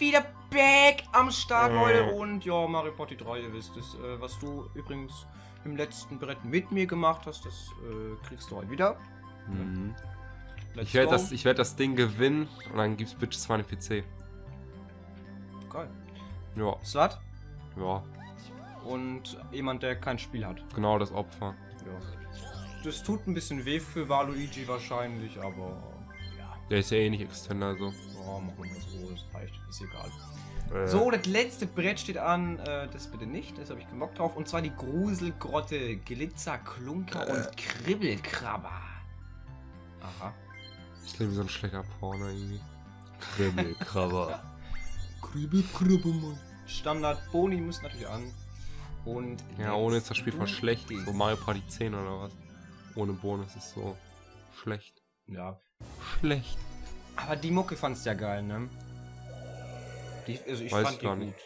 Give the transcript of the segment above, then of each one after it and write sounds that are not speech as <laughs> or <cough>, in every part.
wieder back am Start, Äh. Leute. Und ja, Mario Party 3, ihr wisst es. Äh, was du übrigens im letzten Brett mit mir gemacht hast, das äh, kriegst du heute wieder. Mhm. Ich werde das, ich werd das Ding gewinnen und dann gibt's Bitches einen PC. Geil. Ja, Slut ja, und jemand, der kein Spiel hat. genau das Opfer. Ja. Das tut ein bisschen weh für Waluigi wahrscheinlich, aber Der ist ja eh nicht Extender, also. ja machen wir mal so, das reicht, ist egal. Äh, So, das letzte Brett steht an, äh, das bitte nicht, das habe ich gemockt drauf. Und zwar die Gruselgrotte, Glitzer, Klunker Äh. und Kribbelkrabber. Aha. Ich klinge wie so ein schlechter Porno irgendwie. Kribbelkrabber. <laughs> Kribbelkrabber, Mann. Standard Boni muss natürlich an. Und ja, ohne ist das Spiel voll schlecht. So Mario Party 10 oder was. Ohne Bonus ist so schlecht. Ja. Schlecht. Aber die Mucke fandst ja geil, ne? Die, also ich Weiß fand ich die gar gut. nicht.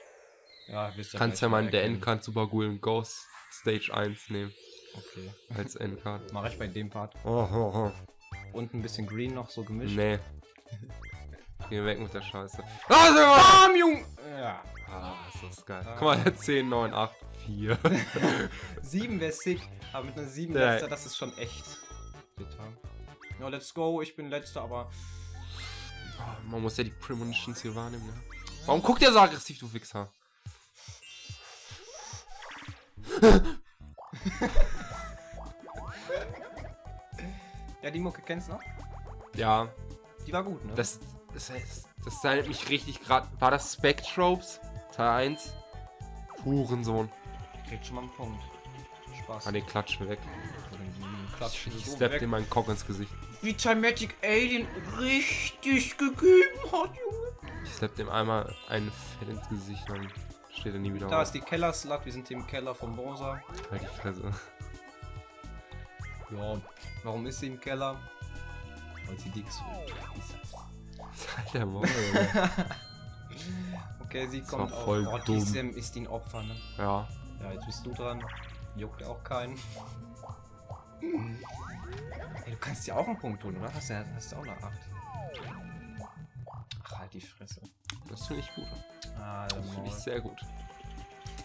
Ja, wisst ihr Kannst ja mal in der. Endcard Super Ghoul Ghost Stage 1 nehmen. Okay. Als Endcard. <laughs> Mach ich bei dem Part. Oh, oh, oh. Und ein bisschen Green noch so gemischt. Nee. <laughs> Geh weg mit der Scheiße. Ah! Bam, Jung! Ja. Ah, ist das geil. Guck mal, 10, 9, 8, 4. 7 wäre sick, aber mit einer 7 Ja. das ist schon echt. Ja, let's go, ich bin letzter, aber Man muss ja die Premonitions hier wahrnehmen, ne? Warum guckt der so aggressiv, du Wichser? <laughs> ja, die Mucke kennst du noch? Ja, Die war gut, ne? das, das, das erinnert mich richtig gerade. War das Spectropes? Teil 1? Hurensohn. kriegt schon mal einen Punkt. Spaß. Ah, ne, klatsch mir weg. Klatsch, Ich so dir meinen Cock ins Gesicht. Wie Timatic Alien richtig gegeben hat, Junge. Ich stepp dem einmal einen Fett ins Gesicht, dann steht er nie wieder Da auf. ist die Keller-Slut, wir sind im Keller von Bosa. Halt die Fresse. Ja, warum ist sie im Keller? Weil sie dick ist. Halt der Maul, Junge. <laughs> Okay, sie kommt war auch. voll oh, dumm. die Sam ist ein Opfer, ne? Ja. Ja, jetzt bist du dran. Juckt auch keinen. <laughs> Ey, du kannst dir auch einen Punkt tun, oder? Hast du hast du auch eine 8. Ach, halt die Fresse. Das finde ich gut. Ah, Das finde ich sehr gut.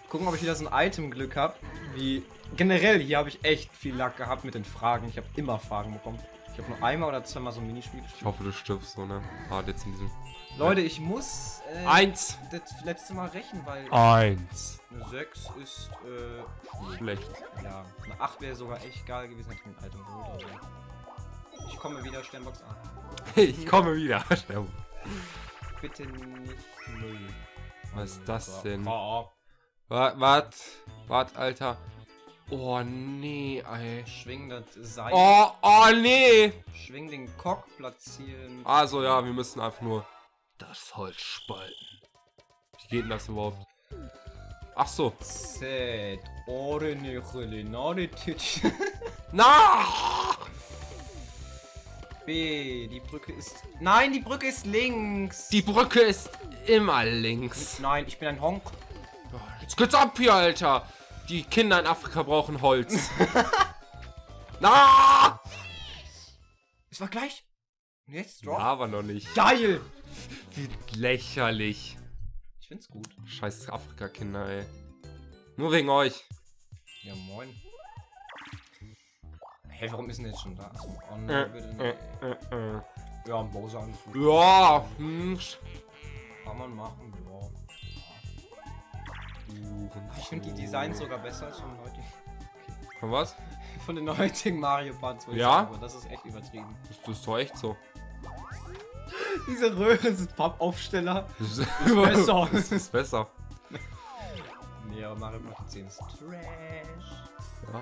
Gucken, ob ich wieder so ein Item-Glück habe. Wie generell, hier habe ich echt viel Lack gehabt mit den Fragen. Ich habe immer Fragen bekommen. Ich habe nur einmal oder zweimal so ein Minispiel Ich gespielt. hoffe, du stirbst so, ne? Gerade jetzt in diesem. Leute, ich muss äh, Eins! das letzte Mal rechnen, weil Eins! eine 6 ist, äh, Schlecht. ja, eine 8 wäre sogar echt geil gewesen, hätte ich mit Item geholt. Also. Ich komme wieder, Sternbox an. <laughs> Ich komme wieder. <laughs> Bitte nicht null. Was ist das denn? Wart, wart, wart, Alter. Oh, nee, ey. schwing das Seil. Oh, oh, nee. Schwing den Cock, platzieren. Also, ja, wir müssen einfach nur das Holz spalten. Wie geht denn das überhaupt? Ach so. Z. Orene Relenade Titsch. <laughs> Na! B. Die Brücke ist. Nein, die Brücke ist links. Die Brücke ist immer links. Nein, ich bin ein Honk. Jetzt geht's ab hier, Alter. Die Kinder in Afrika brauchen Holz. <laughs> Na! Es war gleich. Und jetzt Drop. Ja, aber noch nicht. Geil. Wie lächerlich. Ich find's gut. Scheiß Afrika-Kinder, ey. Nur wegen euch. Ja, moin. Hey, warum ist denn jetzt schon da? Oh Äh, nein, bitte äh, nicht. äh, äh. Ja, ein Bowser angefügt. Ja, hm. Kann man machen, ja. Ich finde die Designs sogar besser als von heutigen. Von was? Von den heutigen Mario Parts. Ja? sage, Das ist echt übertrieben. Das, das ist doch echt so. Diese Röhren sind Pappaufsteller. Das ist <laughs> besser. Das ist besser. Nee, aber Mario Party 10 ist Trash. Ja.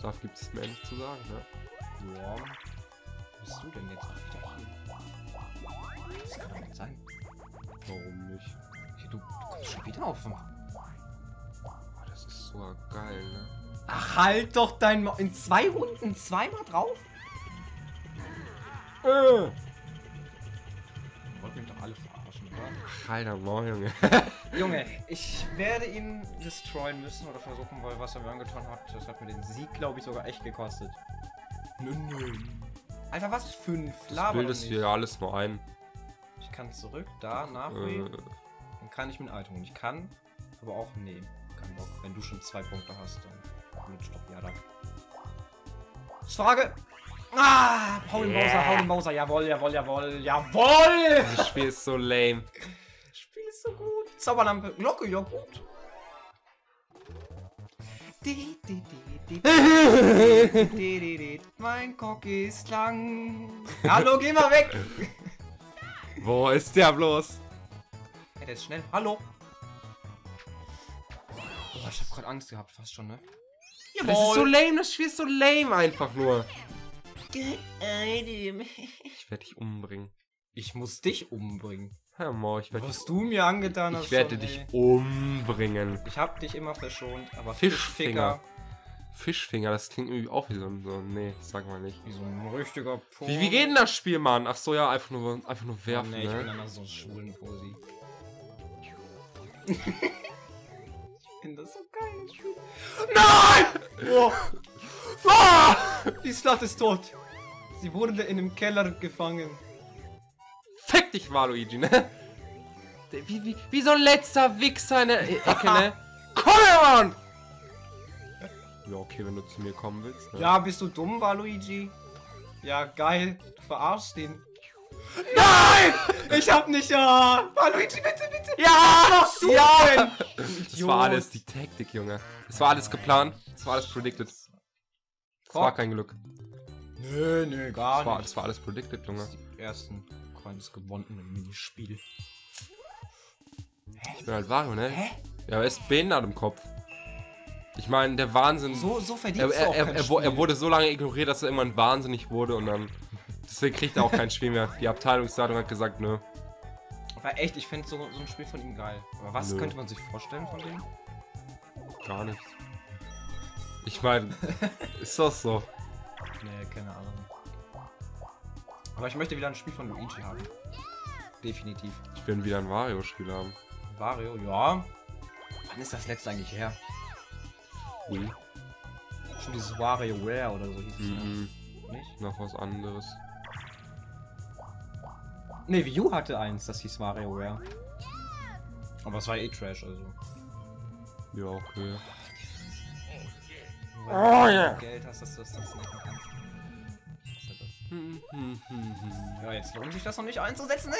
Da gibt es mehr nicht zu sagen, ne? Ja. Wo bist du denn jetzt auch wieder hier? Das kann doch nicht sein. Warum nicht? Hier, du, du kommst schon wieder auf. Oh, das ist so geil, ne? Ach, halt doch dein Mo In zwei Runden zweimal drauf? Äh. Wollt mich doch alle verarschen, oder? Alter, Maul, Junge. <laughs> Junge, ich werde ihn destroyen müssen oder versuchen, weil was er mir angetan hat, das hat mir den Sieg, glaube ich, sogar echt gekostet. Nö, nö. Alter, was? Fünf? Das bildest du ja alles nur ein. Ich kann zurück, da, nachwählen. Äh, Dann kann ich mit Item und ich kann, aber auch nee, kein Bock. Wenn du schon zwei Punkte hast, dann mit Stopp, ja, danke. Frage! Ah! Den Yeah. Bowser, den Bowser, jawohl, jawohl, jawohl, jawohl! das Spiel ist so lame. Das Spiel ist so gut. Zauberlampe, Glocke, ja gut. Mein Cock ist lang. Hallo, geh mal weg! Wo ist der bloß? Ja, der ist schnell. Hallo. Oh, ich hab grad Angst gehabt, fast schon, ne? Das ist so lame, das Spiel ist so lame einfach nur. Ich Ich werde dich umbringen. muss dich umbringen. Hör mal, ich werde Was du mir angetan hast. ich werde schon, dich ey. umbringen. Ich hab dich immer verschont, aber Fischfinger. Fischfinger, das klingt irgendwie auch wie so ein, so, nee, sag mal nicht. Wie so ein richtiger Po. Wie, wie geht denn das Spiel, Mann? Ach so, ja, einfach nur, einfach nur Oh, werfen, nee, ich bin ne? einer so einem schwulen Posi. <laughs> ich finde das so geil. Nein! Oh. Ah! Die Slut ist tot. Sie wurde in einem Keller gefangen. Fick dich, Waluigi, ne? Wie, wie, wie so ein letzter Wichser in der E- Ecke, ne? <laughs> Komm her! Ja, okay, wenn du zu mir kommen willst, ne? Ja, bist du dumm, Waluigi? Ja, geil. Du verarschst ihn. Nein! <laughs> Ich hab nicht. Ja! Waluigi, bitte, bitte! Ja! Was du Ja! denn? Das war alles die Taktik, Junge. Das war alles geplant. Das war alles predicted. Das war kein Glück. Nö, nö, gar Das war, nicht. das war alles predicted, Junge. Die ersten Coins gewonnen im Minispiel. Ich bin halt Wario, ne? Hä? Ja, er ist behindert im Kopf. Ich meine, der Wahnsinn. So, so er, verdienst er, er, er, er Spiel. wurde so lange ignoriert, dass er irgendwann wahnsinnig wurde und dann. Deswegen kriegt er auch kein Spiel mehr. Die Abteilungsleitung hat gesagt, nö. Aber echt, ich fände so, so ein Spiel von ihm geil. Aber was Nö. könnte man sich vorstellen von dem? Gar nichts. Ich meine, <laughs> ist das so? Nee, keine Ahnung. Aber ich möchte wieder ein Spiel von Luigi haben. Definitiv. Ich will wieder ein Wario-Spiel haben. Wario, ja. Wann ist das letzte eigentlich her? Ui. Schon dieses WarioWare oder so hieß es, Mhm. ne? Nicht? Noch was anderes. Ne, Wii U hatte eins, das hieß WarioWare. Aber es war eh Trash, also. Ja, okay. Oh, du ja. Geld hast, dass du das dann snacken kannst. Ja, jetzt lohnt sich das noch nicht einzusetzen, ne?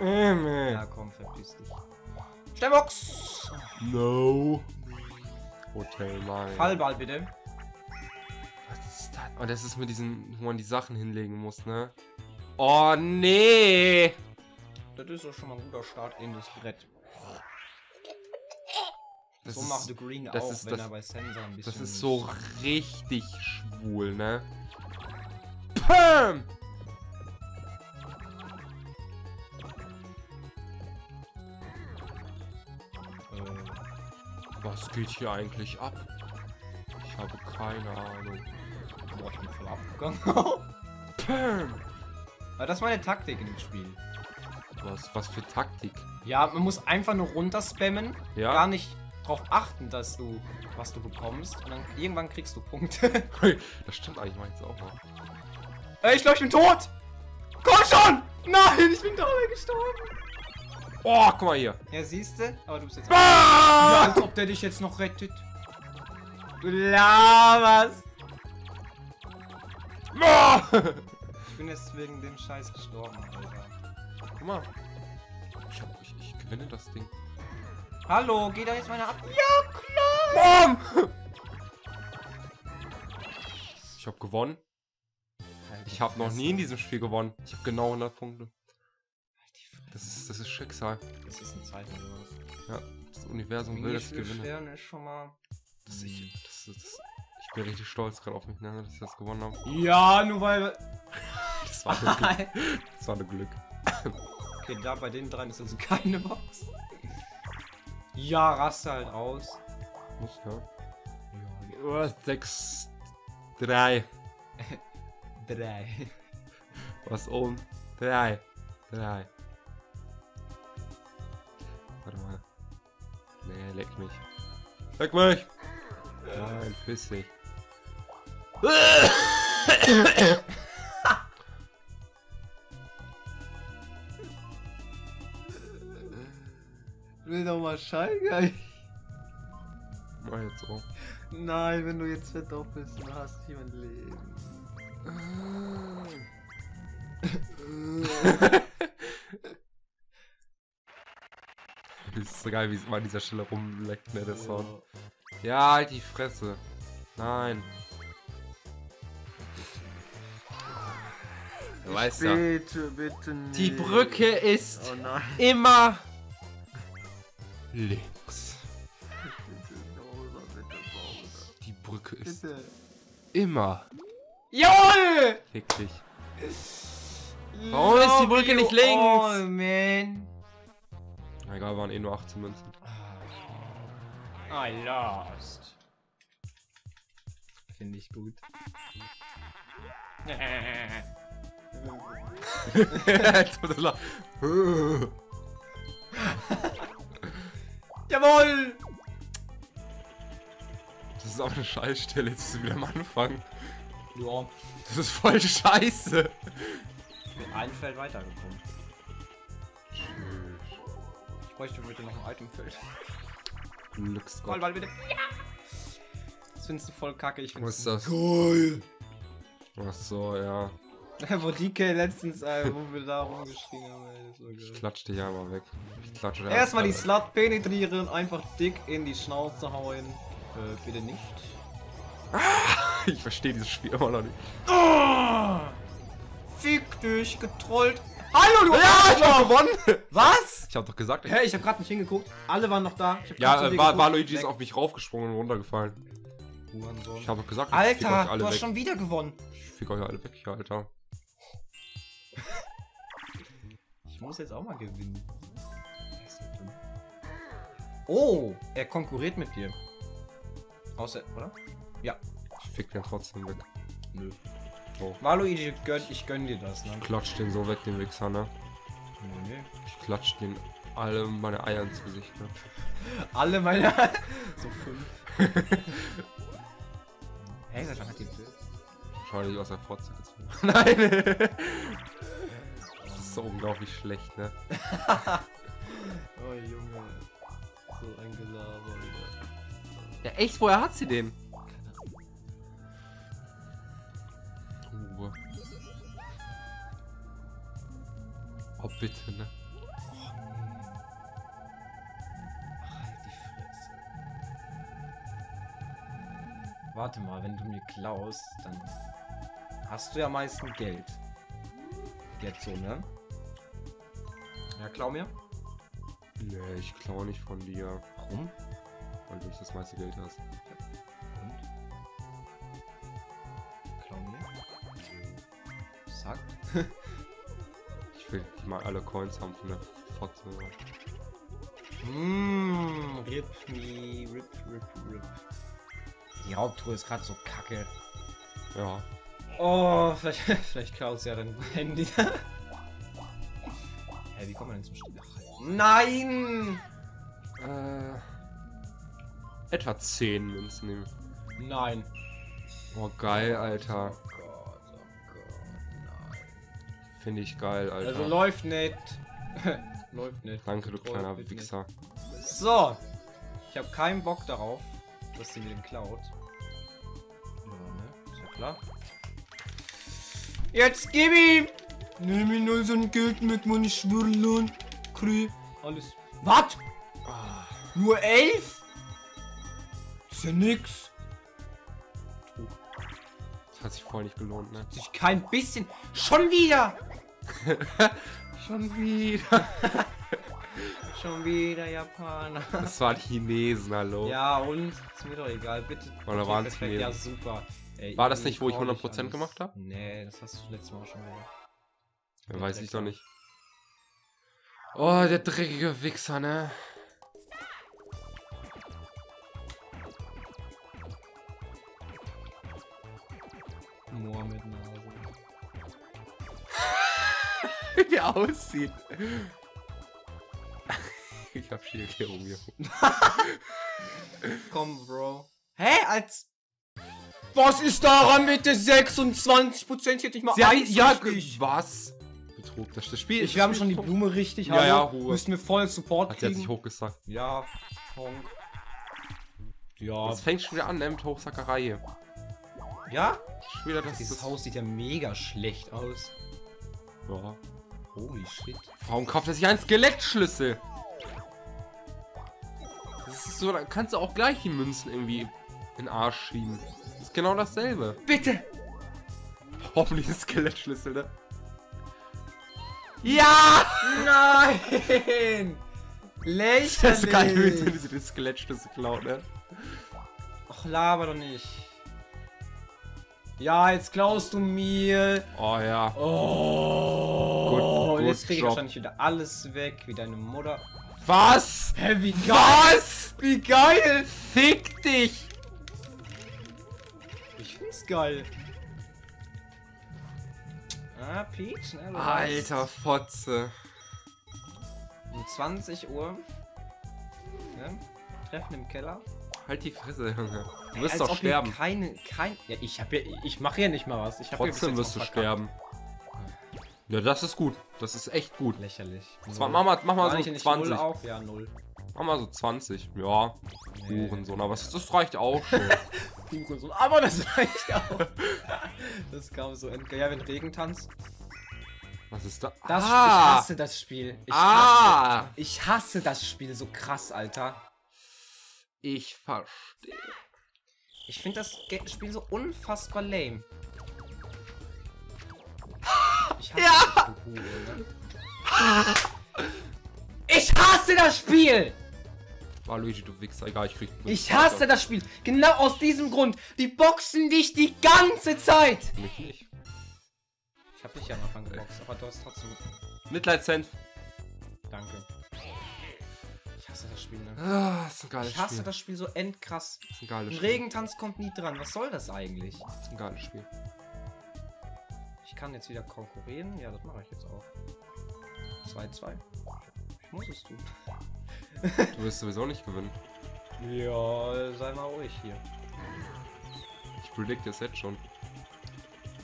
<laughs> Ja, komm, verpiss dich. Sternbox! No. Hotel Mario. Fallball bitte. Was ist das? Oh, das ist mit diesen, wo man die Sachen hinlegen muss, ne? Oh, nee. Das ist doch schon mal ein guter Start in das Brett. Das so ist, macht The Green auch, ist wenn das- er bei Sensor ein bisschen... das ist so richtig schwul, ne? Pam! Äh, Was geht hier eigentlich ab? Ich habe keine Ahnung. boah, ich bin voll abgegangen. <laughs> Pam! Aber das ist meine Taktik in dem Spiel. Was, was für Taktik? Ja, man muss einfach nur runterspammen. Ja? Gar nicht drauf achten, dass du, was du bekommst. Und dann irgendwann kriegst du Punkte. <laughs> das stimmt eigentlich mal jetzt auch mal. Ey, ich glaube, ich bin tot! Komm schon! Nein, ich bin dabei gestorben. Oh, guck mal hier. Ja, siehst du? Aber du bist jetzt... Ja, als ob der dich jetzt noch rettet. Du laberst. Ah! Ich bin jetzt wegen dem Scheiß gestorben, Alter. Guck mal. Ich, hab, ich, ich gewinne das Ding. Hallo, geht da jetzt meine ab? Ja, klar! Bam! Ich habe gewonnen. Ich habe noch nie in diesem Spiel gewonnen. Ich habe genau 100 Punkte. Das ist, das ist Schicksal. Das ist ein Zeichen oder was? Ja, das Universum will, dass ich gewinne. Ist schon mal... Das ich, das, das, ich bin richtig stolz gerade auf mich, ne, dass ich das gewonnen habe. Ja, nur weil... <laughs> Das war nur Glück. <laughs> Das war nur Glück. okay, da bei den dreien ist also keine Box. Ja, raste halt aus. Muss, ja. Ja, Oh, 6, 3. <laughs> 3. Was oben? Drei. Drei. Warte mal. Nee, leck mich. Leck mich! Nein, piss dich. will doch mal Scheiße. Mach jetzt so. Nein, wenn du jetzt verdoppelst, dann hast du jemand Leben. <laughs> Das ist so geil, wie es immer an dieser Stelle rumleckt, ne, der Sound. Ja, halt die Fresse. Nein. Du weißt ja. Bitte, bitte nicht. Die Brücke ist Oh nein. immer links. Bitte, bitte. Die Brücke ist Bitte. immer Jawohl! Fick dich. Warum ist die Brücke nicht links? Oh, man. Egal, waren eh nur 18 Münzen. I lost. Finde ich gut. <laughs> Jawohl! Das ist auch eine Scheißstelle, jetzt ist sie wieder am Anfang. Ja, Das ist voll scheiße. ich bin ein Feld weitergekommen. Ich bräuchte bitte noch ein Itemfeld. Glücksgott. Voll, weil bitte. Ja! Das findest du voll kacke, ich Was find's ist das? Cool! Ach so, ja. <laughs> Wo Rike letztens, äh, wo wir da rumgeschrien haben, ey, das war Ich klatsch dich einmal weg. Ich klatsche dir Erstmal die Slut penetrieren, einfach dick in die Schnauze hauen. Äh, bitte nicht. Ich verstehe dieses Spiel immer noch nicht. Oh! Fick dich, getrollt. Hallo, du Ja, ich hab Arschloch! gewonnen! Was? Ich hab doch gesagt, ich Hä, ich hab grad nicht hingeguckt. Alle waren noch da. Ja, äh, war, war Luigi ist auf mich raufgesprungen und runtergefallen. Ich hab doch gesagt, ich Alter, du hast weg. schon wieder gewonnen. Ich fick euch alle weg hier, Alter. <laughs> Ich muss jetzt auch mal gewinnen. Oh, er konkurriert mit dir. Außer, oder? Ja. Ich fick den trotzdem weg. Nö. Oh. Waluigi, gönn, ich gönn dir das, ne? Klatsch den so weg, den Wichser, ne? Nee, nee. Ich klatsch den alle meine Eier ins Gesicht, ne? <laughs> Alle meine. so fünf. <laughs> hey, seit wann hat die Bild? Wahrscheinlich aus der Fotze gezogen. <laughs> Nein! Das ist so unglaublich schlecht, ne? Oh Junge. So ein Gelaber wieder. Ja, echt? Woher hat sie den? Oh, bitte, ne? Oh nee. Ach, halt die Fresse. Warte mal, wenn du mir klaust, dann hast du ja meistens Geld. Jetzt so, ne? Ja, klau mir. Nee, ich klaue nicht von dir, Warum? weil du nicht das meiste Geld hast. Und? Klau mir. Sag. <laughs> Mal alle Coins haben von der Fotze. Mmm, rip me, rip, rip, rip. Die Haupttruhe ist gerade so kacke. Ja. Oh, vielleicht, <laughs> vielleicht klaut ja dein Handy. <laughs> Hä, wie kommt man denn zum Spiel? Ach, nein! Äh. Etwa 10 Münzen nehmen. Nein. Oh, geil, Alter. Finde ich geil, Alter. Also läuft nicht. <laughs> läuft nicht. Danke, du kleiner Wichser. nicht. So. Ich habe keinen Bock darauf, dass sie mir den klaut. Ja, ne? Ist ja klar. Jetzt gib ihm! Nimm ihn nur so ein Geld mit, meine Schwurlon. Krü. Alles. Was? Ah, Nur elf? Ist ja nix. das hat sich voll nicht gelohnt, ne? Sich kein bisschen. Schon wieder! <laughs> Schon wieder. <laughs> Schon wieder Japaner. Das waren Chinesen, hallo. Ja, und? Ist mir doch egal, bitte. Oder waren's Perfekt, Chinesen? Ja, super. Ey, War das nicht, wo ich traurig 100% alles. gemacht hab? Nee, das hast du letztes Mal auch schon gemacht. Ja, weiß ich doch nicht. Oh, der dreckige Wichser, ne? Wie der aussieht. <laughs> Ich hab Schierklärung hier. Komm, Bro. Hä? Als. Was ist daran mit der 26%? Ich hätte nicht mal Sie hat, eins ja, richtig. was? betrug. Das, das Spiel Ich, wir haben schon die Blume richtig. Ja, ja, Ruhe. Müssten wir vollen Support Hat kriegen. sich hochgesackt. Ja, Honk. Ja. Das fängt schon wieder an, ne, mit Hochsackerei hier. Ja? Schon wieder das, Dieses das Haus sieht ja mega schlecht aus. Ja. Holy shit. Warum kauft er sich einen Skelettschlüssel? Das ist so, da kannst du auch gleich die Münzen irgendwie in den Arsch schieben. Das ist genau dasselbe. Bitte! Hoffentlich ein Skelettschlüssel, ne? Ja! Nein! Lächerlich! Das ist geil, wenn sie den Skelettschlüssel klaut, ne? Ach, laber doch nicht. Ja, jetzt klaust du mir. Oh ja. Oh. Gut, gut jetzt krieg ich wahrscheinlich wieder alles weg, wie deine Mutter. Was? Hä, wie geil! Was? Wie geil! Fick dich! Ich find's geil. Ah, Peach, ne? Alter Fotze. Um 20 Uhr. Ne? Treffen im Keller. Halt die Fresse, Junge. Du wirst doch sterben. Keine, kein, ja, ich hab ja, ich mache ja nicht mal was. Ich hab Trotzdem jetzt wirst du sterben. Ja, das ist gut. Das ist echt gut. Lächerlich. Zwar, mach mal, mach mal War so nicht 20. Null auf? Ja, null. Mach mal so 20. Ja. Nee. Hurensohn. Aber das, das reicht auch schon. <laughs> Hurensohn. Aber das reicht auch. <laughs> das kam so entgegen. Ja, wenn Regentanz. Was ist da? Das, Ich ah! hasse das Spiel. Ich Ah! hasse, ich hasse das Spiel so krass, Alter. Ich verstehe. Ich finde das Spiel so unfassbar lame. Ich hasse Ja! Ich hasse das Spiel! War Luigi, du Wichser. Egal, ich krieg. Ich hasse das Spiel. Genau aus diesem Grund. Die boxen dich die ganze Zeit. Mich nicht. Ich hab dich ja am Anfang geboxt, aber du hast trotzdem. Mitleidssenf. Danke. Ich hasse das Spiel, ne? Ah, das ist ein geiles Ich hasse Spiel. das Spiel so endkrass. Das ist ein geiles Ein Spiel. Regentanz kommt nie dran. Was soll das eigentlich? Das ist ein geiles Spiel. Kann jetzt wieder konkurrieren. Ja, das mache ich jetzt auch. 2-2. Ich muss es tun. Du wirst sowieso nicht gewinnen. Ja, sei mal ruhig hier. Ich predikte es jetzt schon.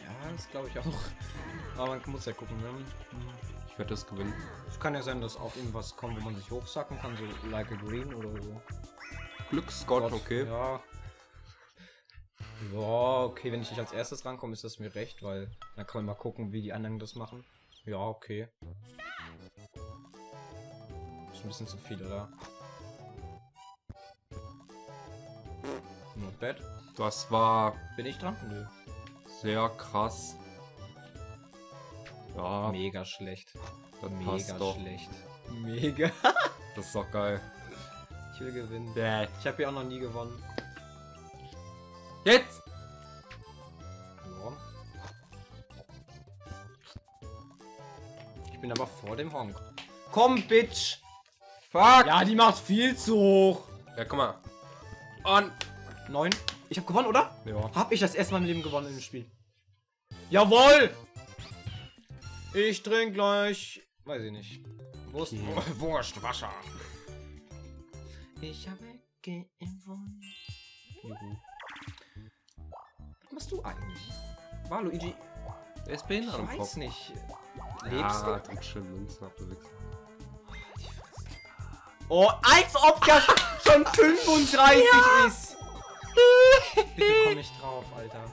Ja, das glaube ich auch. Aber man muss ja gucken, ne? Ich werde das gewinnen. Es kann ja sein, dass auch irgendwas kommt, wo man sich hochsacken kann, so like a green oder so. Glücksgott, okay. Ja. Ja, okay, wenn ich nicht als erstes rankomme, ist das mir recht, weil dann kann man mal gucken, wie die anderen das machen. Ja, okay. Ist ein bisschen zu viel, oder? Not bad. Das war Bin ich dran? Nö. sehr krass. Ja, Mega schlecht. das Mega schlecht. Mega. Das ist doch geil. Ich will gewinnen. Bäh. Ich habe hier auch noch nie gewonnen. Jetzt! Warum? Ich bin aber vor dem Honk. Komm, Bitch! Fuck! Ja, die macht viel zu hoch. Ja, guck mal. Und. Neun. Ich habe gewonnen, oder? Ja. Hab ich das erste Mal im Leben gewonnen im Spiel. Jawohl! Ich trink gleich. Weiß ich nicht. Wurst. Ja. <laughs> Wurst, Wasser. Ich habe gewonnen. Juhu. Was machst du eigentlich? War Luigi? Er ist Ich behindert im weiß nicht. Lebst ja, du? du schön Münzen ab, du Wichser. Oh, als ob das schon 35 ist. Bitte komm nicht drauf, Alter.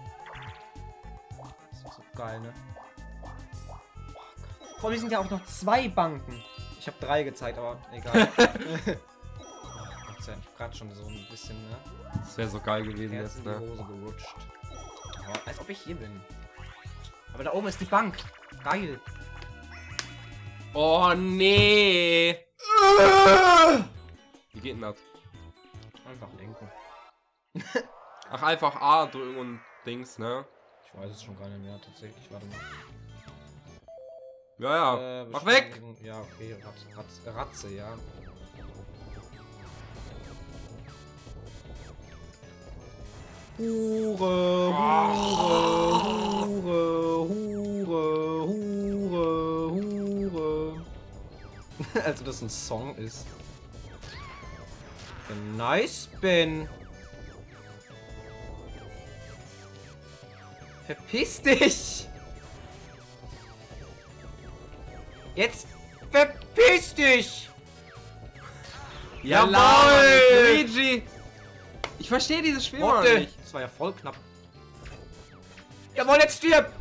Das ist so geil, ne? Vor allem sind ja auch noch zwei Banken. Ich habe drei gezeigt, aber egal. <laughs> oh, Gott sei Dank, ich hab grad schon so ein bisschen, ne? Das wäre so geil gewesen Herz jetzt, in die ne? Hose gerutscht. Aber als ob ich hier bin. Aber da oben ist die Bank. Geil. Oh nee! Wie geht denn das? Einfach lenken. <laughs> Ach, einfach A drücken und Dings, ne? Ich weiß es schon gar nicht mehr, tatsächlich. Warte mal. Ja, ja. Äh, Mach weg! Ja, okay, Ratze, Ratze, Ratze, ja. Hure, Hure, Hure, Hure, Hure, Hure. <laughs> also das ein Song ist. Nice, Ben. Verpiss dich! Jetzt verpiss dich! Ja, Jawohl! Luigi! Ich verstehe dieses Spiel Warte! nicht. Das war ja voll knapp. Jawohl, jetzt stirb!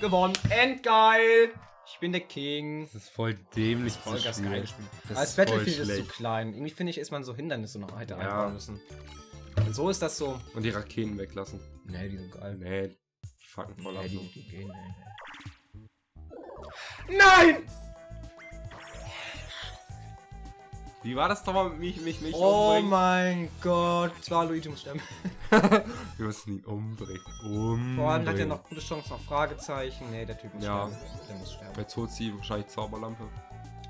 Gewonnen. Endgeil! Ich bin der King. Das ist voll dämlich, Voll das geile Spiel. Das Als ist Battlefield ist zu klein. Irgendwie finde ich, ist man so Hindernisse noch hätte Ja. einbauen müssen. Und so ist das so. Und die Raketen weglassen. Nee, die sind geil. Nee, die fucken voll ab. Nee, die, die gehen, nee. Nein! Wie war das doch mal mit mich, mich nicht Oh umbringen? mein Gott. Zwar Luigi muss <laughs> sterben. Wir müssen ihn umbringen. Umbringen. Vor allem hat er noch gute Chancen auf Fragezeichen. Nee, der Typ muss Ja. sterben. Der muss sterben. Jetzt holt sie wahrscheinlich Zauberlampe.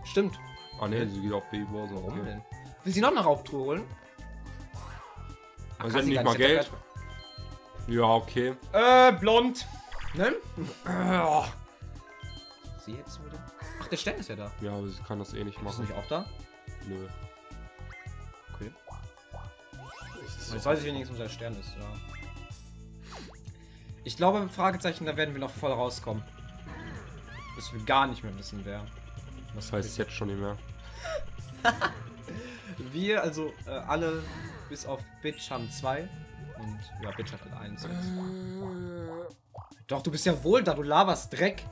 Stimmt. Ah ne, sie geht auf Baby. Warum Okay. denn? Will sie noch eine Raubtruhe holen? Also kann hat sie nicht mal Geld. Ja, okay. Äh, blond. Ne? Sie jetzt wieder? Ach, der Stern ist ja da. Ja, aber sie kann das eh nicht Ist sie machen. nicht auch da? Nö. Okay. Jetzt weiß ich wenigstens, wo der Stern ist, ja. Ich glaube, mit Fragezeichen, da werden wir noch voll rauskommen. Bis wir gar nicht mehr wissen, wer. Was heißt jetzt schon nicht mehr. <laughs> Wir, also äh, alle bis auf Bitch haben zwei. Und ja, Bitch hat halt eins. Doch, du bist ja wohl da, du laberst Dreck.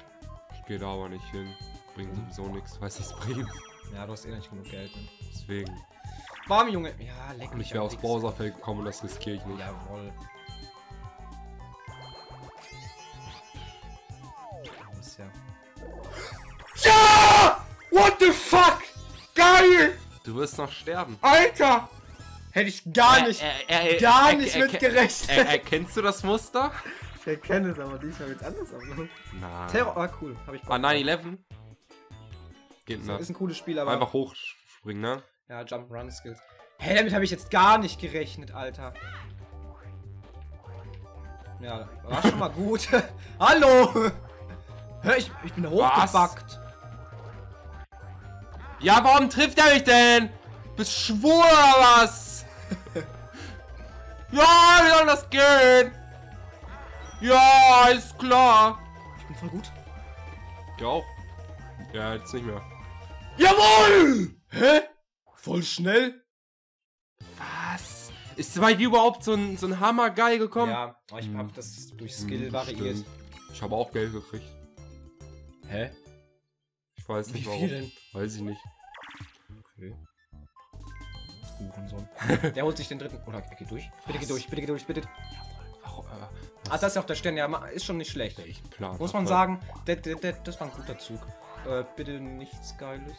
Ich gehe da aber nicht hin. Bringt sowieso nichts. Weiß das bringt. Ja, du hast eh nicht genug Geld. Ne? Deswegen. Warm, Junge. Ja, leck Und mich ich wäre aus. Bowserfeld gekommen und das riskiere ich nicht. Jawohl. Muss ja. Ja! What the fuck? Geil! Du wirst noch sterben. Alter! Hätte ich gar nicht, gar nicht mit gerechnet. Er, erkennst du das Muster? Ich erkenne es, aber diesmal wird's anders aussehen. Nein. Terror, ah cool, hab ich Ah, drauf. 9-11? Geht nicht. Ist ein cooles Spiel, aber Einfach hochspringen, ne? ja, Jump Run Skills. Hä, damit habe ich jetzt gar nicht gerechnet, Alter. Ja, war schon mal gut. <laughs> Hallo! Hör, ich, ich bin hochgebackt. Ja, warum trifft er mich denn? Bist schwul oder was? <laughs> ja, wie soll das gehen? Ja, ist klar. Ich bin voll gut. Ja auch. Ja, jetzt nicht mehr. Jawohl! Hä? Voll schnell? Was? Ist bei dir überhaupt so ein, so ein Hammergeil gekommen? Ja, aber ich Hm. hab das durch Skill Hm, variiert. stimmt. Ich habe auch Geld gekriegt. Hä? Ich weiß Wie nicht warum. viel denn? Weiß ich nicht. Okay. Hurensohn. <laughs> Der holt sich den dritten. Oder geh durch. Bitte geh durch, bitte geh durch, bitte. Ach, äh, Ah, das ist ja auch der Stern. Ja, ist schon nicht schlecht. ich plan. Muss man sagen, der, der, der, das war ein guter Zug. Äh, bitte nichts Geiles.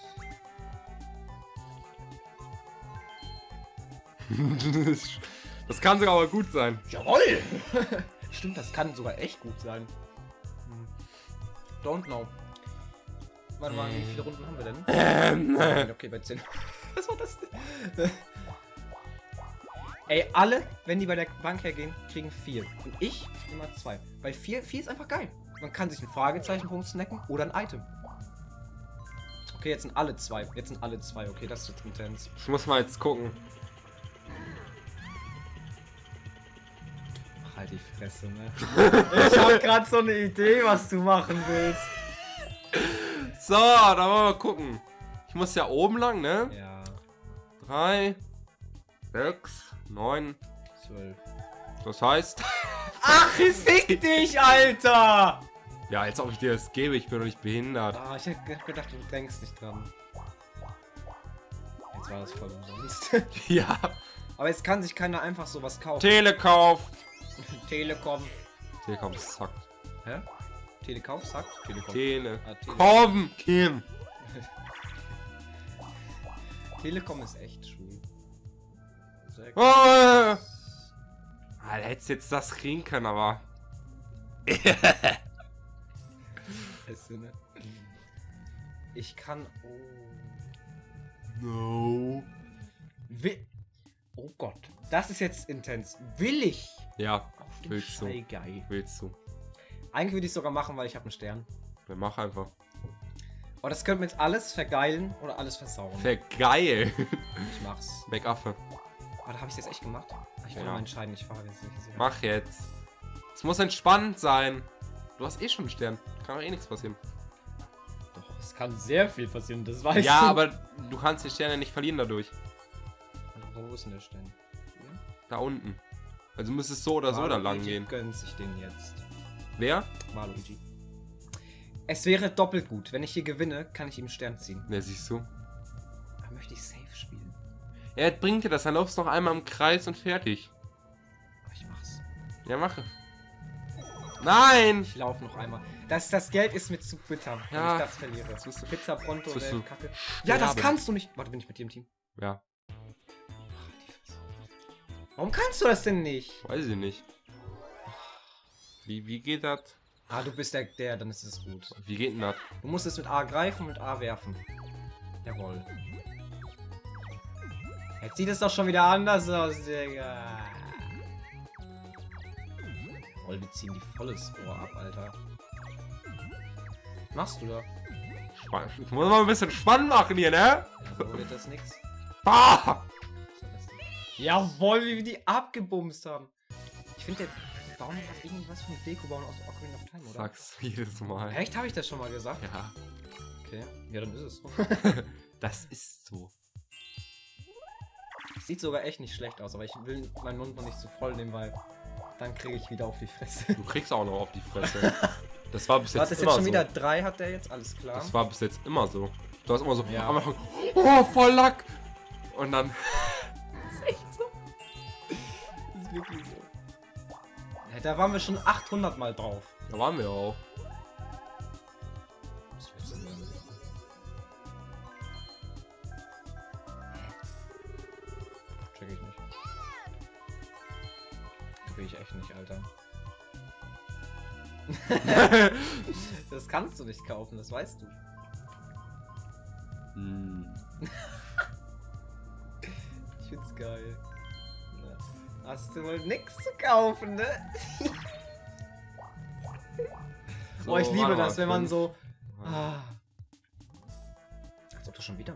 <laughs> das kann sogar aber gut sein. Jawoll! <laughs> Stimmt, das kann sogar echt gut sein. Hm. Don't know. Warte mal, wie viele Runden haben wir denn? <laughs> Ähm, Okay, bei 10. Was war das denn? Ey, alle, wenn die bei der Bank hergehen, kriegen 4. Und ich immer 2. Bei 4, 4 ist einfach geil. Man kann sich einen Fragezeichenpunkt snacken oder ein Item. Okay, jetzt sind alle 2. Jetzt sind alle 2. Okay, das ist jetzt intens. ich muss mal jetzt gucken. Halt die Fresse, ne? <laughs> ich hab grad so eine Idee, was du machen willst. So, dann wollen wir mal gucken. Ich muss ja oben lang, ne? Ja, 3, 6, 9. 12. Das heißt. Ach, fick dich, Alter! Ja, als ob ich dir das gebe, ich bin doch nicht behindert. Ah, ich hab gedacht, du denkst nicht dran. Jetzt war das voll umsonst. <laughs> <laughs> Ja. Aber jetzt kann sich keiner einfach sowas kaufen. Telekauf. <laughs> Telekom. Telekom zackt. Hä? Telekauf sagt? Telekom. Tele. Ah, Tele Komm, Kim. Telekom ist echt schwul. Sechs. Oh, ah, da hättest jetzt das kriegen können, aber. Du, ne? Ich kann. Oh. No. Will. Oh Gott. Das ist jetzt intens. Will ich Ja, auf den Willst du. Scheigeil? willst du. Eigentlich würde ich sogar machen, weil ich habe einen Stern. Dann mach einfach. Aber das könnte mir jetzt alles vergeilen oder alles versauen. Wär geil. ich mach's. McAffe. Warte, habe ich das echt gemacht? Ich will Ja. mal entscheiden, ich fahre jetzt nicht. Mach jetzt. Es muss entspannt sein. Du hast eh schon einen Stern. Kann doch eh nichts passieren. Doch, es kann sehr viel passieren, das weißt Ja, du. aber du kannst die Sterne nicht verlieren dadurch. Wo ist denn der Stern? Da unten. Also müsstest so oder so da lang gehen. gönnt sich den jetzt. Wer? Waluigi. Es wäre doppelt gut. Wenn ich hier gewinne, kann ich ihm einen Stern ziehen. Ne, siehst du. Aber möchte ich safe spielen? Ja, jetzt bringt dir das. Dann laufst du noch einmal im Kreis und fertig. Aber ich mach's. Ja, mache. Nein! Ich laufe noch einmal. Das, das Geld ist mir zu bitter, wenn Ja. ich das verliere. Jetzt wirst du- Pizza Pronto wäre du Kacke. Ja, das kannst du nicht. Warte, bin ich mit dir im Team? Ja, Warum kannst du das denn nicht? weiß ich nicht. Wie, wie geht das? Ah, du bist der, der, dann ist es gut. Wie geht denn das? Du musst es mit A greifen und mit A werfen. Jawohl. Jetzt sieht es doch schon wieder anders aus, Digga. Jawohl, wir ziehen die volle Score ab, Alter. Was machst du da? Spannend. Ich muss mal ein bisschen spannend machen hier, ne? Jawohl, wird das nix. Ah! Was denn? Jawohl, wie wir die abgebumst haben. Ich finde, die bauen was, irgendwas von Deko bauen aus Ocarina of Time, oder? Sag's jedes Mal. Echt, habe ich das schon mal gesagt? Ja, Okay. Ja, dann ist es so. <laughs> das ist so. Sieht sogar echt nicht schlecht aus, aber ich will meinen Mund noch nicht zu voll nehmen, weil dann kriege ich wieder auf die Fresse. Du kriegst auch noch auf die Fresse. <laughs> Das war bis jetzt ist immer jetzt schon so. wieder drei, hat der jetzt? Alles klar. Das war bis jetzt immer so. Du hast immer so Ja. am Anfang, oh, voll Lack. Und dann, <laughs> ist echt so. Das ist wirklich so. Ja, da waren wir schon 800 Mal drauf. da waren wir auch. <laughs> das kannst du nicht kaufen, das weißt du. Hm. Ich find's geil. Na, hast du wohl nix zu kaufen, ne? <laughs> oh, ich So, liebe das, wenn man so. Ah. Als ob du schon wieder.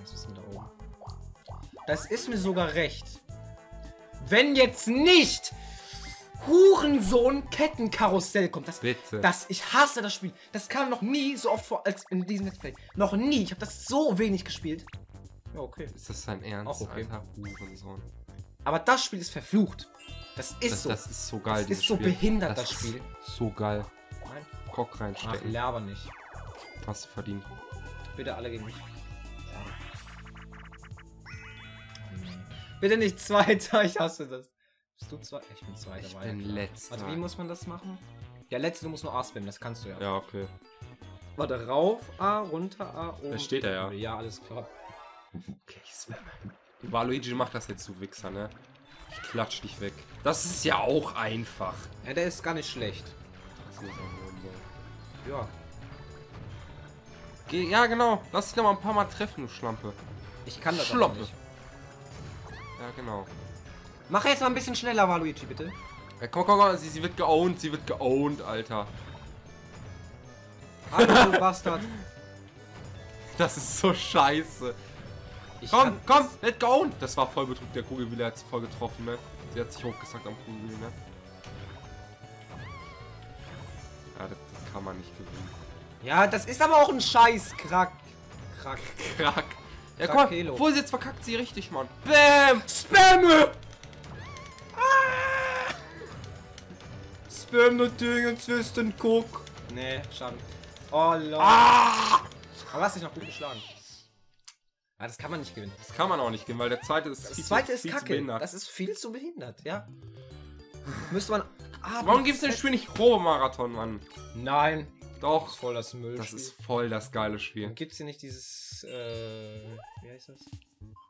Was ist denn da oben? Das ist mir sogar recht. Wenn jetzt nicht Hurensohn Kettenkarussell kommt. Das, Bitte. das, ich hasse das Spiel. Das kam noch nie so oft vor als in diesem Let's Play. Noch nie. Ich habe das so wenig gespielt. Ja, okay. ist das dein Ernst, Auch okay. Alter? Hurensohn. Aber das Spiel ist verflucht. Das ist Das, so. das ist so geil, Das ist so Spiel. behindert, das Spiel. Ist so geil. Nein. Kock Ach, reinstecken. laber nicht. Hast du verdient. Bitte alle gegen mich. Bitte nicht Zweiter, ich hasse das. Bist du Zweiter? Ich bin Zweiter. Ich bin klar. Letzter. Warte, wie muss man das machen? Ja, letzte, du musst nur A spammen, das kannst du ja. Ja, okay. Warte, rauf A, runter A, oben. Da steht er ja. Ja, alles klar. Okay, ich spamme. Waluigi macht das jetzt, du Wichser, ne? Ich klatsch dich weg. Das ist ja auch einfach. Ja, der ist gar nicht schlecht. Das ist so. Ja. Geh, ja, genau. Lass dich noch mal ein paar Mal treffen, du Schlampe. Ich kann das Schloppe. aber nicht. Ja, genau. Mach jetzt mal ein bisschen schneller, Waluigi, bitte. Ja, komm, komm, komm. Sie, sie wird geowned. Sie wird geowned, Alter. Hallo, du <laughs> Bastard. Das ist so scheiße. Ich Komm, komm, let go! Das war voll Betrug, der Kugelwille hat sie voll getroffen, ne? Sie hat sich hochgesackt am Kugelwille, ne? Ja, das, das kann man nicht gewinnen. Ja, das ist aber auch ein Scheiß, Krack. Krack. <laughs> Krack. Ja, guck mal, obwohl sie jetzt verkackt sie richtig, Mann. Bam! Spamme! Ah! Spam und Twist und Cook. Nee, schade. Oh, lol. Ah! Aber hast dich noch gut geschlagen. Ah, das kann man nicht gewinnen. Das kann man auch nicht gewinnen, weil der zweite ist Das viel zweite zu, ist viel zu kacke. behindert. Das ist viel zu behindert, ja. Müsste man. Ah, Warum gibt's denn Spiel nicht Probe-Marathon, Mann? Nein. Doch, Voll das Müll. das ist voll das geile Spiel. Gibt's hier nicht dieses. Äh. Wie heißt das?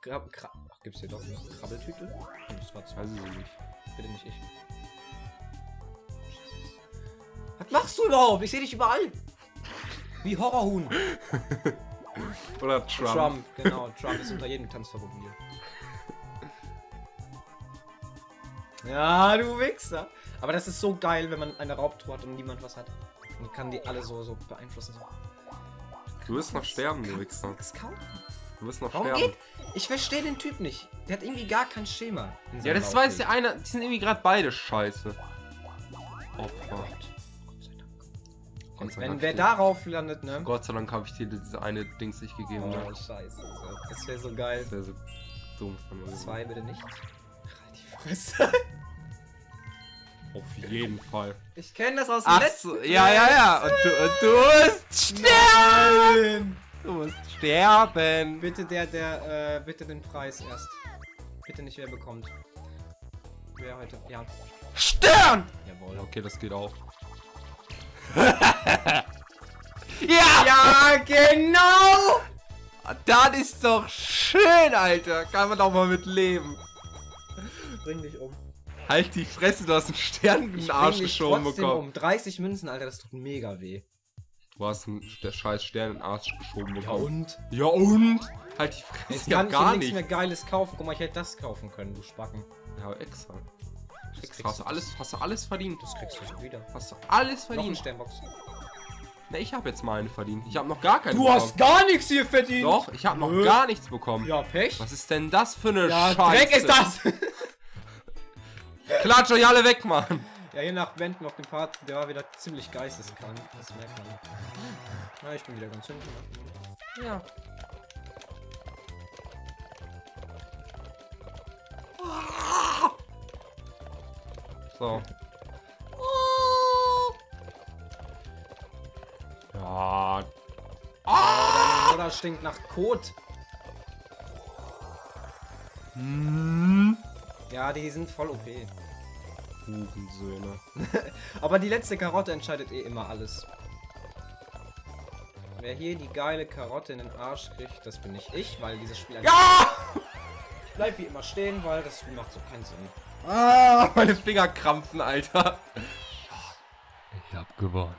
Grab, Krab, ach, gibt's hier doch eine Krabbeltüte? Das war zwei. Weiß ich nicht. Bitte nicht ich. Was machst du überhaupt? Ich sehe dich überall. Wie Horrorhuhn. <laughs> Oder Trump. Trump, genau. Trump ist unter jedem Tanzverbot hier. Ja, du Wichser. Aber das ist so geil, wenn man eine Raubtour hat und niemand was hat. Und kann die alle so, so beeinflussen. Du wirst noch sterben, du Wichser. Nix kaufen. Du wirst noch Warum sterben. geht? Ich verstehe den Typ nicht. Der hat irgendwie gar kein Schema. Ja, das weiß Laufweg. der eine. Die sind irgendwie gerade beide scheiße. Opfer. Gott. Gott sei Dank. Gott sei Wenn wer darauf landet, ne? Gott sei Dank habe ich dir diese eine Dings nicht gegeben. ne? Oh, scheiße. Das wäre so geil. Das wäre so dumm von mir. Zwei bitte nicht. Die Fresse. Auf jeden Fall. Ich kenne das aus dem Ach letzten. so, ja, ja, ja. Und du, und du musst sterben. Nein! Du musst sterben. Bitte der, der, äh, bitte den Preis erst. Bitte nicht wer bekommt. Wer heute? Ja. Stern! Jawohl. Okay, das geht auch. <laughs> Ja! Ja, genau! Das ist doch schön, Alter. Kann man doch mal mit leben. Bring dich um. Halt die Fresse, du hast einen Stern in den Arsch geschoben bekommen. um. 30 Münzen, Alter, das tut mega weh. Du hast einen der scheiß Stern in den Arsch geschoben Ja bekommen. und? Ja und? Halt die Jetzt Fresse. Ja, kann ich gar dir nichts nicht. mehr Geiles kaufen. Guck mal, ich hätte das kaufen können, du Spacken. Ja, extra. Das Extra. Hast du alles, hast du alles verdient? Das kriegst du schon wieder. Hast du alles Noch eine verdient? Sternbox. Na, ich habe jetzt mal eine verdient. Ich habe noch gar keine Du bekommen. hast gar nichts hier verdient! Doch, ich habe noch Nö. gar nichts bekommen. Ja, Pech. Was ist denn das für eine Ja, Scheiße? Dreck ist das! <laughs> Klatsch euch alle weg, Mann. ja, hier nach Wenden auf dem Part, der war wieder ziemlich geisteskrank. Das merkt man. Na, ich bin wieder ganz hinten. Ja. So. Ja. Oder stinkt nach Kot. Hm. Ja, die sind voll OP. Hurensöhne. <laughs> Aber die letzte Karotte entscheidet eh immer alles. Wer hier die geile Karotte in den Arsch kriegt, das bin nicht ich, weil dieses Spiel... Ja! Ich bleib wie immer stehen, weil das Spiel macht so keinen Sinn. Ah, meine Finger krampfen, Alter. Ich hab gewonnen.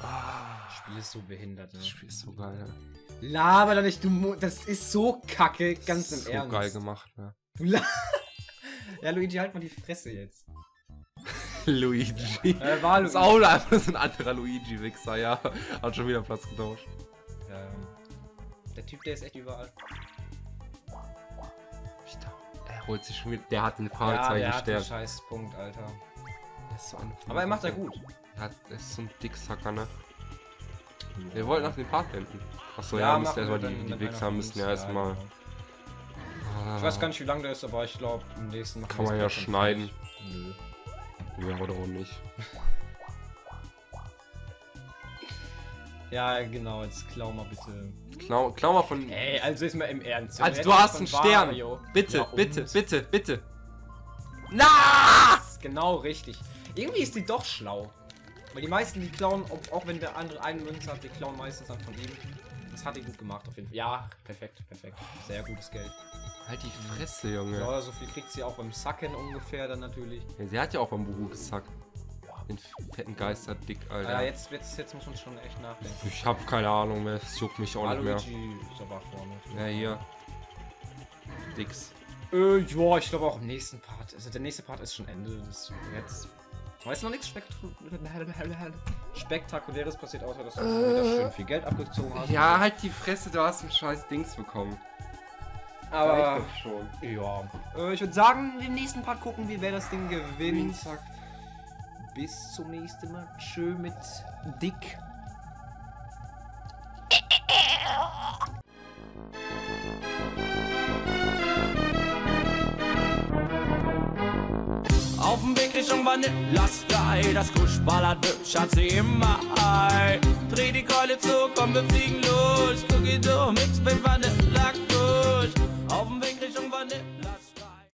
Das Spiel ist so behindert. Ne? Das Spiel ist so geil. Ja. Laber doch nicht, du... Das ist so kacke, ganz im so Ernst. geil gemacht, ja. Du <laughs> ja, Luigi, halt mal die Fresse jetzt. <laughs> Luigi. Äh, war Das ist Luigi. auch einfach so ein anderer Luigi-Wichser, ja. Hat schon wieder Platz getauscht. Ähm, der Typ, der ist echt überall. Ich dachte, er holt sich schon wieder. Der hat einen Ja, Fragezeichen der hat einen gestellt. scheiß Punkt, Alter. Der ist so Aber er macht ja gut. Er hat, er ist so ein Dicksacker, ne? Wir wollten nach dem Part wenden. Achso, ja, Ja, müssen erstmal die, die Wichser einer müssen ja erstmal. genau. Ich weiß gar nicht, wie lang der ist, aber ich glaube, im nächsten Kann man ja schneiden. Nö. Ja, oder auch nicht. <laughs> Ja, genau, jetzt klau mal bitte. Klau, klau mal von. Ey, also ist mal im Ernst. also, du hast einen Stern. Wario. Bitte, Ja, bitte, bitte, bitte. Na! Genau richtig. Irgendwie ist die doch schlau. Weil die meisten, die klauen, ob, auch wenn der andere einen Münze hat, die klauen meistens dann von ihm. Das hat die gut gemacht, auf jeden Fall. Ja, perfekt, perfekt. Sehr gutes Geld. Halt die Fresse, Junge. Ja, so viel kriegt sie auch beim Sacken ungefähr dann natürlich. Ja, sie hat ja auch beim Buhu gesackt. Den fetten Geister dick, Alter. Ja, jetzt, jetzt, jetzt muss man schon echt nachdenken. Ich hab keine Ahnung mehr. Es juckt mich auch nicht mehr. Ist aber vorne. Ja, hier. Dix. Äh, ja, ich glaube auch im nächsten Part. Also der nächste Part ist schon Ende. Das jetzt. Ist noch nichts Spektaku Spektakuläres passiert, außer dass du wieder schön viel Geld abgezogen hast. Ja, halt die Fresse, du hast ein scheiß Dings bekommen. aber. Doch schon. Ja. Äh, ich würde sagen, im nächsten Part gucken wir, wer das Ding gewinnt. Bis zum nächsten Mal. Tschö mit Dick. dem Weg Richtung Vanillastei. Das Kuschballert hat sie immer ein. Dreh die Keule zu, komm, wir fliegen los. Cookie Dough, Mix mit Vanilla Kusch. Auf dem Weg